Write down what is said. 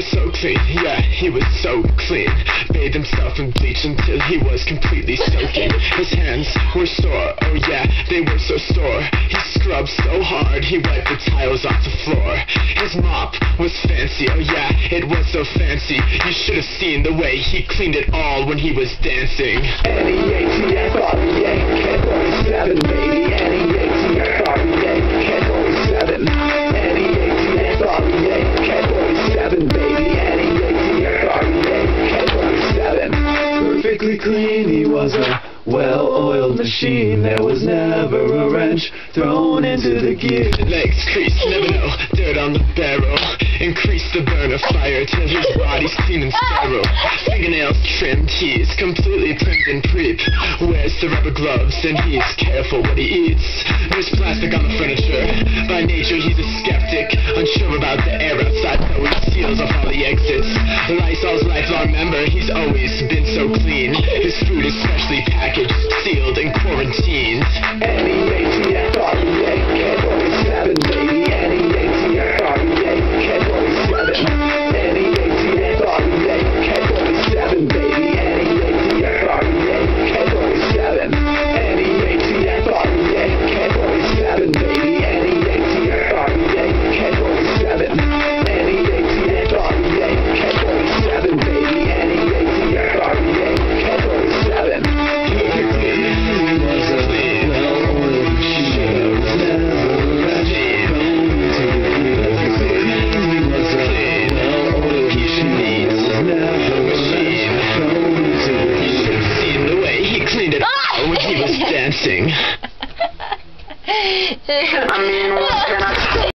so clean. Yeah, he was so clean Bathed himself in bleach until he was completely soaking. His hands were sore, oh yeah, they were so sore. He scrubbed so hard, he wiped the tiles off the floor. His mop was fancy, oh yeah, it was so fancy. You should have seen the way he cleaned it all when he was dancing. N-E-A-T-F, Perfectly clean, he was a well-oiled machine. There was never a wrench thrown into the gear. Legs creased, know, dirt on the barrel. Increase the burn of fire till his body's clean and sterile. Fingernails trimmed, he's completely primed and preep. Wears the rubber gloves and he's careful what he eats. There's plastic on the furniture. By nature he's a skeptic, unsure about the air outside, so he seals off all the exits. Lysol's lifelong member, he's always been so clean. His food is specially packaged, sealed, and quarantined. Dancing. I mean, what can I?